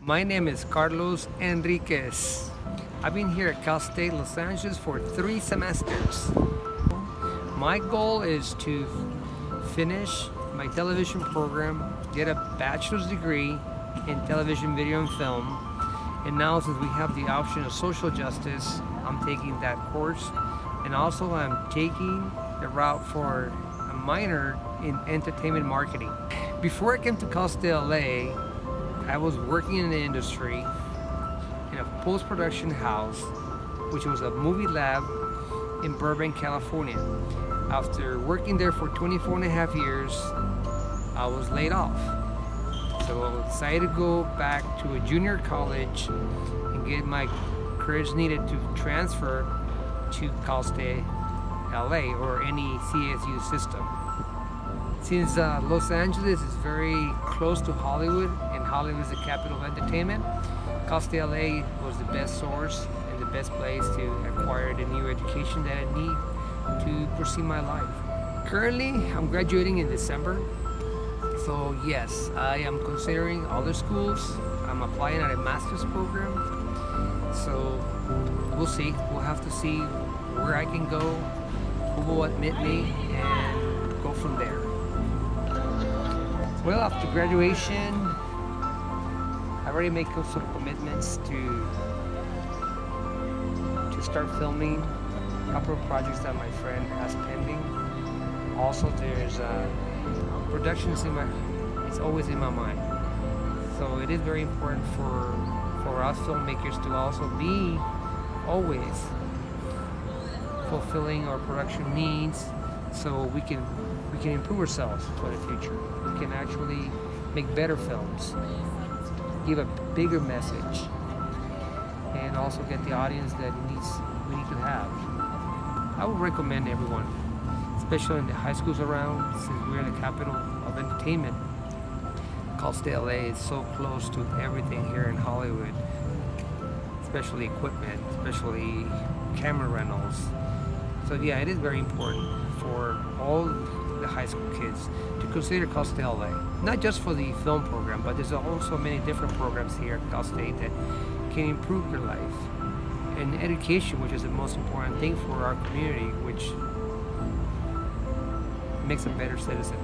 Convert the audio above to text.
My name is Carlos Enriquez. I've been here at Cal State Los Angeles for three semesters. My goal is to finish my television program, get a bachelor's degree in television, video, and film. And now since we have the option of social justice, I'm taking that course. And also I'm taking the route for a minor in entertainment marketing. Before I came to Cal State LA, I was working in the industry in a post-production house, which was a movie lab in Burbank, California. After working there for 24 and a half years, I was laid off. So I decided to go back to a junior college and get my courage needed to transfer to Cal State LA or any CSU system. Since uh, Los Angeles is very close to Hollywood and Hollywood is the capital of entertainment, Cal State LA was the best source and the best place to acquire the new education that I need to pursue my life. Currently, I'm graduating in December. So yes, I am considering other schools. I'm applying at a master's program. So we'll see. We'll have to see where I can go, who will admit me, and go from there. Well, after graduation, I've already made some commitments to to start filming a couple of projects that my friend has pending. Also, there's uh, productions in my it's always in my mind. So it is very important for for us filmmakers to also be always fulfilling our production needs so we can we can improve ourselves for the future. We can actually make better films, give a bigger message, and also get the audience that needs we need to have. I would recommend everyone, especially in the high schools around, since we're the capital of entertainment. Cal State LA is so close to everything here in Hollywood, especially equipment, especially camera rentals. So yeah, it is very important for all the high school kids to consider Cal State LA. Not just for the film program, but there's also many different programs here at Cal State that can improve your life. And education, which is the most important thing for our community, which makes a better citizen.